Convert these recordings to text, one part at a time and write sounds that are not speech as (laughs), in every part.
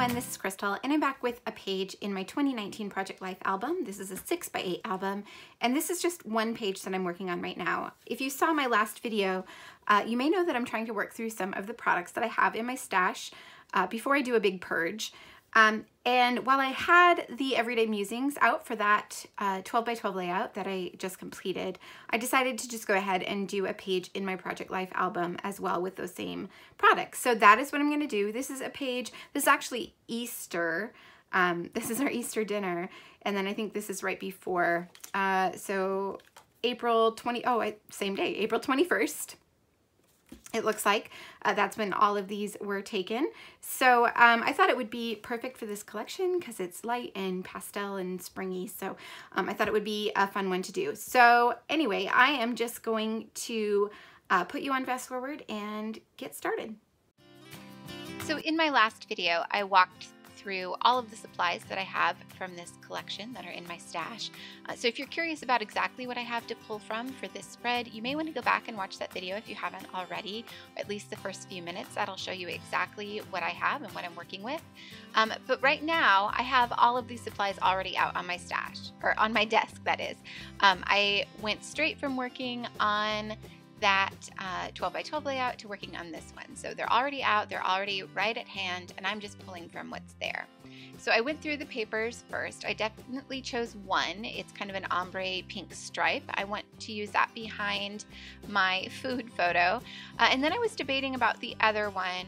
everyone, this is Krystal and I'm back with a page in my 2019 Project Life album. This is a 6x8 album and this is just one page that I'm working on right now. If you saw my last video, uh, you may know that I'm trying to work through some of the products that I have in my stash uh, before I do a big purge. Um, and while I had the Everyday Musings out for that uh, 12 by 12 layout that I just completed, I decided to just go ahead and do a page in my Project Life album as well with those same products. So that is what I'm going to do. This is a page, this is actually Easter. Um, (laughs) this is our Easter dinner. And then I think this is right before, uh, so April 20, oh, I, same day, April 21st it looks like. Uh, that's when all of these were taken. So um, I thought it would be perfect for this collection because it's light and pastel and springy. So um, I thought it would be a fun one to do. So anyway, I am just going to uh, put you on fast forward and get started. So in my last video, I walked through all of the supplies that I have from this collection that are in my stash. Uh, so if you're curious about exactly what I have to pull from for this spread, you may want to go back and watch that video if you haven't already, at least the first few minutes. That'll show you exactly what I have and what I'm working with. Um, but right now, I have all of these supplies already out on my stash, or on my desk, that is. Um, I went straight from working on that uh, 12 by 12 layout to working on this one. So they're already out, they're already right at hand, and I'm just pulling from what's there. So I went through the papers first. I definitely chose one. It's kind of an ombre pink stripe. I want to use that behind my food photo. Uh, and then I was debating about the other one.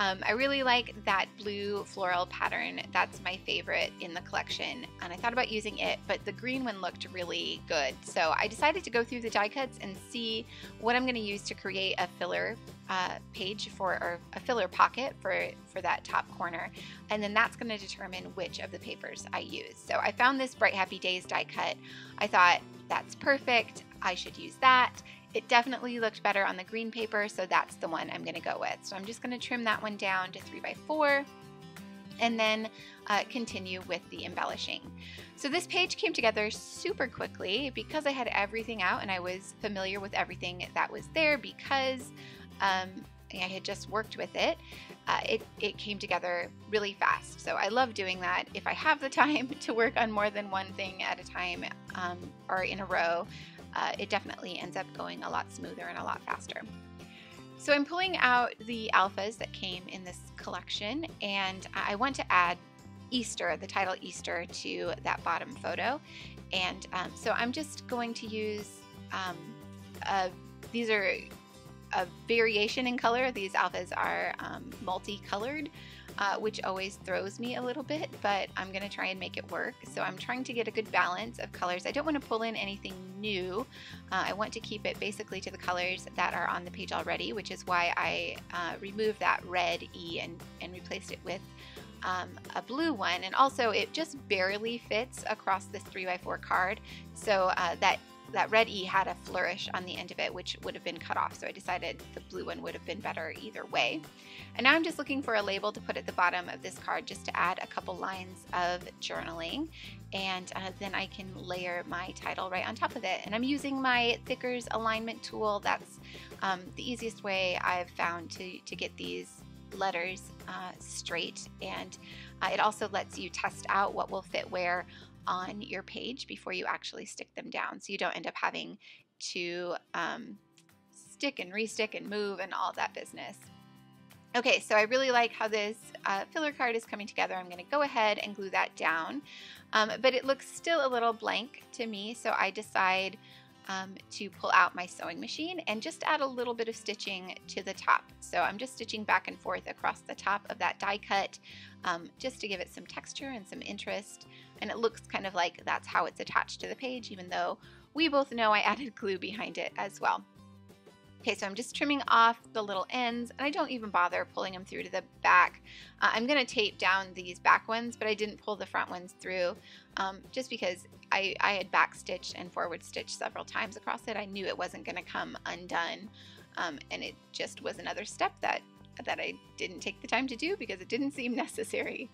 Um, I really like that blue floral pattern. That's my favorite in the collection. And I thought about using it, but the green one looked really good. So I decided to go through the die cuts and see what I'm gonna use to create a filler uh, page for, or a filler pocket for, for that top corner. And then that's gonna determine which of the papers I use. So I found this Bright Happy Days die cut. I thought that's perfect. I should use that. It definitely looked better on the green paper, so that's the one I'm gonna go with. So I'm just gonna trim that one down to three by four and then uh, continue with the embellishing. So this page came together super quickly because I had everything out and I was familiar with everything that was there because um, I had just worked with it. Uh, it, it came together really fast. So I love doing that. If I have the (laughs) time to work on more than one thing at a time um, or in a row, uh, it definitely ends up going a lot smoother and a lot faster. So I'm pulling out the alphas that came in this collection and I want to add Easter, the title Easter, to that bottom photo. And um, so I'm just going to use, um, a, these are a variation in color. These alphas are um, multicolored uh, which always throws me a little bit, but I'm going to try and make it work. So I'm trying to get a good balance of colors. I don't want to pull in anything new. Uh, I want to keep it basically to the colors that are on the page already, which is why I uh, removed that red E and, and replaced it with um, a blue one. And also it just barely fits across this 3x4 card. So uh, that that red E had a flourish on the end of it, which would have been cut off. So I decided the blue one would have been better either way. And now I'm just looking for a label to put at the bottom of this card just to add a couple lines of journaling. And uh, then I can layer my title right on top of it. And I'm using my Thickers alignment tool. That's um, the easiest way I've found to, to get these letters uh, straight. And uh, it also lets you test out what will fit where on your page before you actually stick them down. So you don't end up having to um, stick and restick and move and all that business. Okay, so I really like how this uh, filler card is coming together. I'm gonna go ahead and glue that down, um, but it looks still a little blank to me, so I decide um, to pull out my sewing machine and just add a little bit of stitching to the top. So I'm just stitching back and forth across the top of that die cut um, just to give it some texture and some interest and it looks kind of like that's how it's attached to the page, even though we both know I (laughs) added glue behind it as well. Okay, so I'm just trimming off the little ends, and I don't even bother pulling them through to the back. Uh, I'm gonna tape down these back ones, but I didn't pull the front ones through um, just because I, I had backstitched and forward stitched several times across it. I knew it wasn't gonna come undone, um, and it just was another step that that I didn't take the time to do because it didn't seem (laughs) necessary.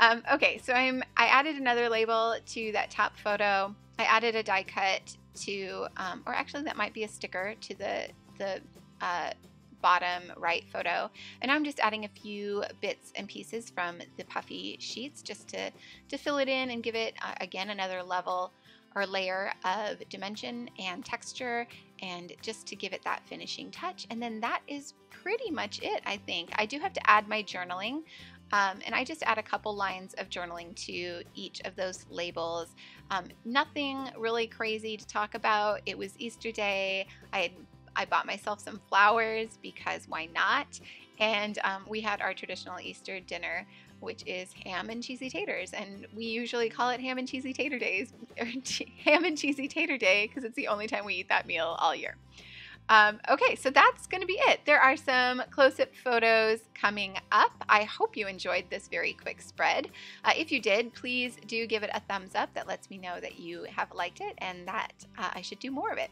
Um, okay, so I'm I added another label to that top photo. I added a die cut to, um, or actually that might be a sticker to the the uh, bottom right photo. And I'm just adding a few bits and pieces from the puffy sheets just to, to fill it in and give it, uh, again, another level or layer of dimension and texture and just to give it that finishing touch. And then that is pretty much it, I think. I do have to add my journaling. Um, and I just add a couple lines of journaling to each of those labels. Um, nothing really crazy to talk about. It was Easter Day. I had, I bought myself some flowers because why not? And um, we had our traditional Easter dinner, which is ham and cheesy taters. And we usually call it ham and cheesy tater days, (laughs) or ham and cheesy tater day, because it's the only time we eat that meal all year. Um, okay, so that's going to be it. There are some close-up photos coming up. I hope you enjoyed this very quick spread. Uh, if you did, please do give it a thumbs up. That lets me know that you have liked it and that uh, I should do more of it.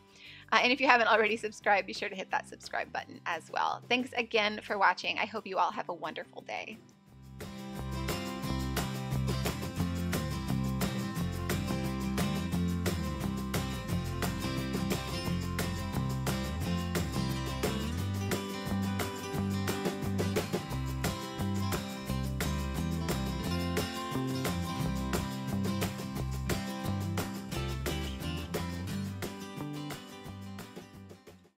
Uh, and if you haven't already subscribed, be sure to hit that subscribe button as well. Thanks again for watching. I hope you all have a wonderful day.